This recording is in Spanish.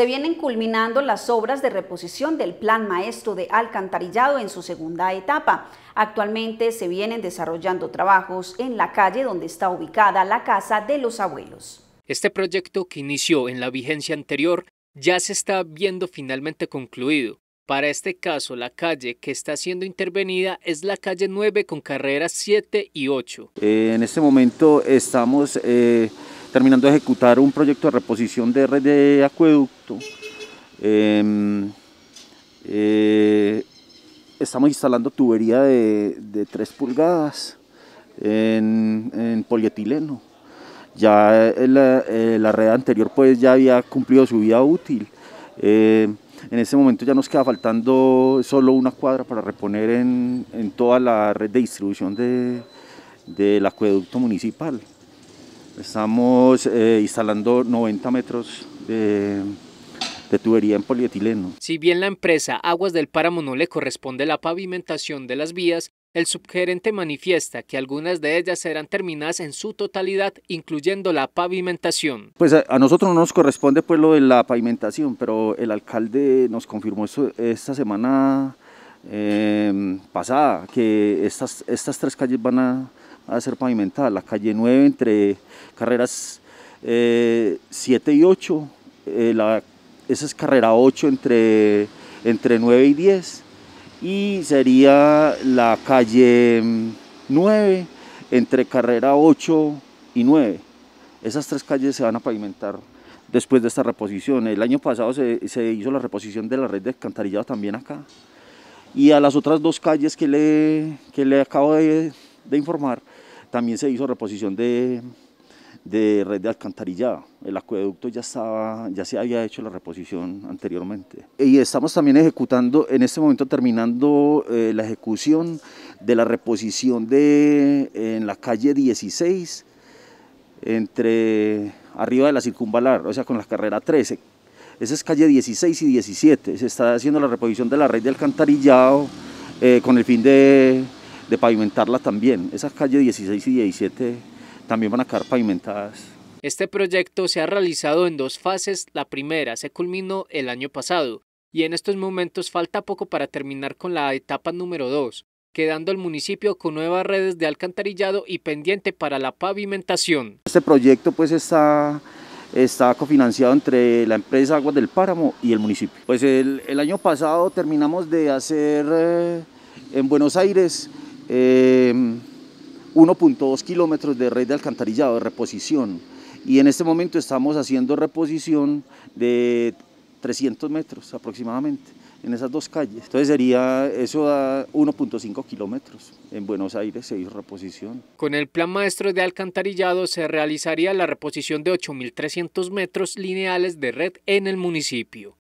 se vienen culminando las obras de reposición del Plan Maestro de Alcantarillado en su segunda etapa. Actualmente se vienen desarrollando trabajos en la calle donde está ubicada la Casa de los Abuelos. Este proyecto que inició en la vigencia anterior ya se está viendo finalmente concluido. Para este caso, la calle que está siendo intervenida es la calle 9 con carreras 7 y 8. Eh, en este momento estamos eh, terminando de ejecutar un proyecto de reposición de red de acueducto. Em, eh, estamos instalando tubería de, 3 pulgadas en, polietileno. Ya la, red anterior pues ya había cumplido su vida útil. En este momento ya nos queda faltando solo una cuadra para reponer en, toda la red de distribución del acueducto municipal. Estamos eh, instalando 90 metros de, de tubería en polietileno. Si bien la empresa Aguas del Páramo no le corresponde la pavimentación de las vías, el subgerente manifiesta que algunas de ellas serán terminadas en su totalidad, incluyendo la pavimentación. Pues a, nosotros no nos corresponde pues lo de la pavimentación, pero el alcalde nos confirmó eso esta semana em, pasada, que estas, estas tres calles van a, ser pavimentadas. La calle 9 entre carreras 7 eh, y 8, eh, la, esa es carrera 8 entre, entre 9 y 10 y sería la calle 9 mm, entre carrera 8 y 9. Esas tres calles se van a pavimentar después de esta reposición. El año pasado se, hizo la reposición de la red de alcantarillado también acá. Y a las otras dos calles que le, que le acabo de informar, también se hizo reposición de, de red de alcantarillado. El acueducto ya, estaba, ya se había hecho la reposición anteriormente. Y estamos también ejecutando, en este momento terminando eh, la ejecución de la reposición de, en la calle 16, entre arriba de la circunvalar, o sea, con la carrera 13. Esa es calle 16 y 17. Se está haciendo la reposición de la red de alcantarillado eh, con el fin de, de pavimentarla también. Esa calle 16 y 17 también van a quedar pavimentadas. Este proyecto se ha realizado en dos fases. La primera se culminó el año pasado y en estos momentos falta poco para terminar con la etapa número 2, quedando el municipio con nuevas redes de alcantarillado y pendiente para la pavimentación. Este proyecto pues está, está cofinanciado entre la empresa Aguas del Páramo y el municipio. Pues el, año pasado terminamos de hacer eh, en Buenos Aires eh, 1.2 kilómetros de red de alcantarillado, de reposición. Y en este momento estamos haciendo reposición de 300 metros aproximadamente en esas dos calles. Entonces sería, eso da 1.5 kilómetros. En Buenos Aires se hizo reposición. Con el plan maestro de alcantarillado se realizaría la reposición de 8.300 metros lineales de red en el municipio.